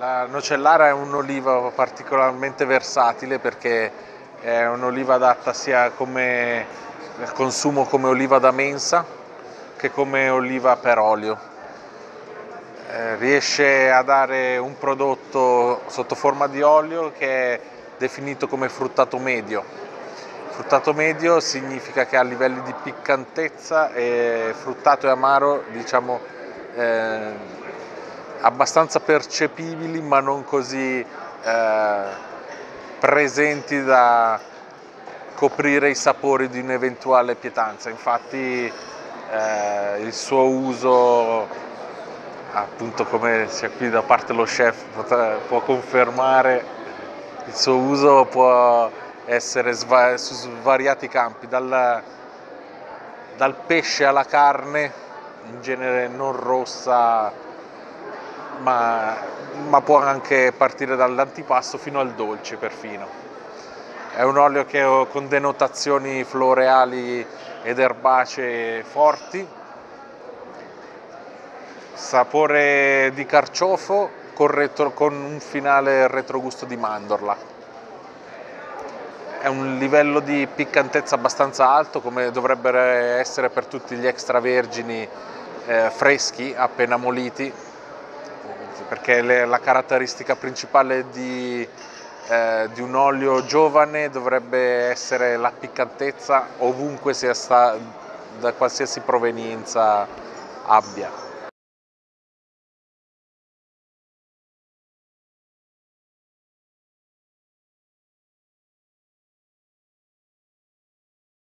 La nocellara è un'oliva particolarmente versatile perché è un'oliva adatta sia come consumo come oliva da mensa che come oliva per olio. Eh, riesce a dare un prodotto sotto forma di olio che è definito come fruttato medio. Fruttato medio significa che ha livelli di piccantezza e fruttato e amaro diciamo eh, abbastanza percepibili ma non così eh, presenti da coprire i sapori di un'eventuale pietanza. Infatti eh, il suo uso, appunto come sia qui da parte lo chef può confermare, il suo uso può essere sva su svariati campi, dal, dal pesce alla carne, in genere non rossa ma, ma può anche partire dall'antipasto fino al dolce perfino. È un olio che con denotazioni floreali ed erbacee forti, sapore di carciofo con, retro, con un finale retrogusto di mandorla. È un livello di piccantezza abbastanza alto come dovrebbero essere per tutti gli extravergini eh, freschi appena moliti perché le, la caratteristica principale di, eh, di, un olio giovane dovrebbe essere la piccantezza ovunque sia sta, da qualsiasi provenienza abbia.